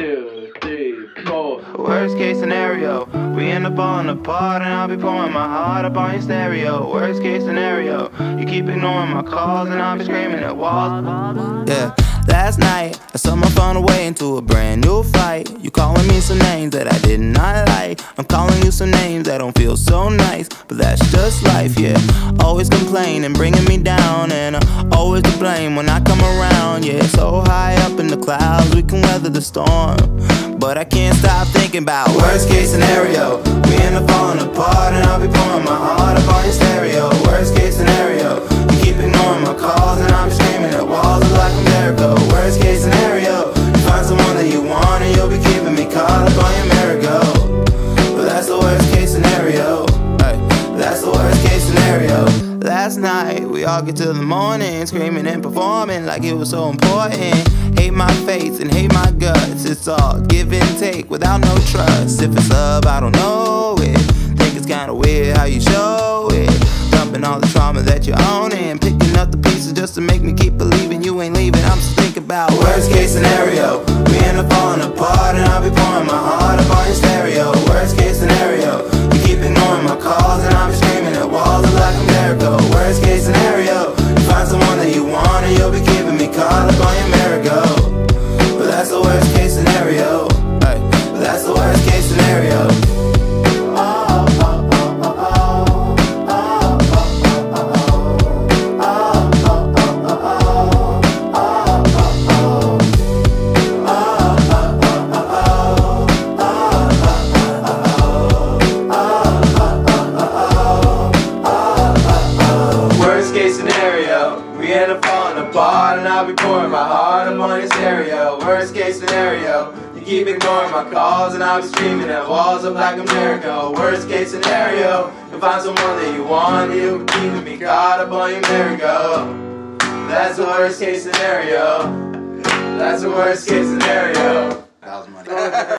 two, three, four. Worst case scenario, we end up falling apart and I'll be pouring my heart up on your stereo. Worst case scenario, you keep ignoring my calls and I'll be screaming at walls. Yeah. Last night, I saw my phone away into a brand new fight. You calling me some names that that don't feel so nice, but that's just life, yeah. Always complaining, bringing me down, and uh, always to blame when I come around, yeah. So high up in the clouds, we can weather the storm. But I can't stop thinking about worst case scenario. We Last night, we all get to the morning, screaming and performing like it was so important. Hate my face and hate my guts. It's all give and take without no trust. If it's love, I don't know it. Think it's kinda weird how you show it. Dumping all the trauma that you own and picking up the pieces just to make me keep believing you ain't leaving. I'm just thinking about worst case scenario. We end up falling apart and I'll be pouring my heart scenario, we end falling apart and I'll be pouring my heart up on your stereo. Worst case scenario, you keep ignoring my calls and I'll be screaming at walls of like a miracle. Worst case scenario, you find someone that you want and you'll be keeping me caught up on your merry-go. That's the worst case scenario. That's the worst case scenario. That was money.